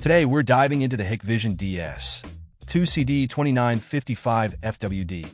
Today, we're diving into the Hikvision DS 2CD2955 FWD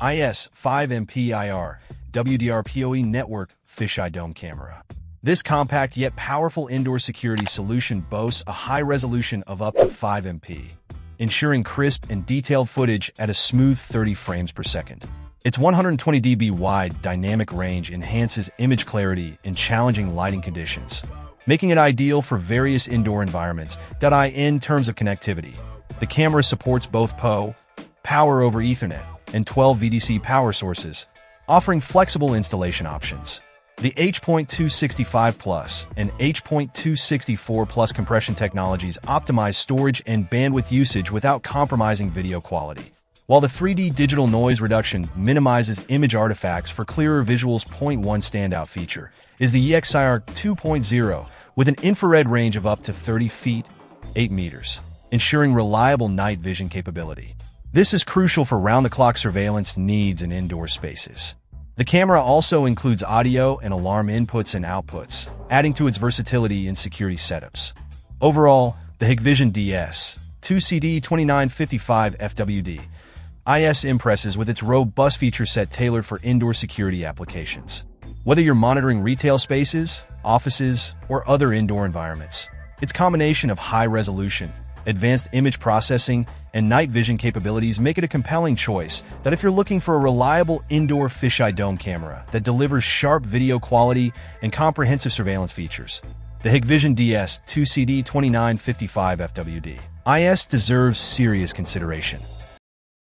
IS 5MP IR WDR PoE network fisheye dome camera. This compact yet powerful indoor security solution boasts a high resolution of up to 5 MP, ensuring crisp and detailed footage at a smooth 30 frames per second. Its 120 dB wide dynamic range enhances image clarity in challenging lighting conditions, making it ideal for various indoor environments. that I in terms of connectivity, the camera supports both PoE, power over Ethernet, and 12 VDC power sources, offering flexible installation options. The H.265 Plus and H.264 Plus compression technologies optimize storage and bandwidth usage without compromising video quality. While the 3D digital noise reduction minimizes image artifacts for clearer visuals. Point one standout feature is the EXIR 2.0 with an infrared range of up to 30 feet, 8 meters, ensuring reliable night vision capability. This is crucial for round-the-clock surveillance needs in indoor spaces. The camera also includes audio and alarm inputs and outputs, adding to its versatility in security setups. Overall, the Hikvision DS 2CD2955 FWD IS impresses with its robust feature set tailored for indoor security applications. Whether you're monitoring retail spaces, offices, or other indoor environments, its combination of high resolution, advanced image processing, and night vision capabilities make it a compelling choice that if you're looking for a reliable indoor fisheye dome camera that delivers sharp video quality and comprehensive surveillance features. The Hikvision DS 2CD2955 FWD IS deserves serious consideration.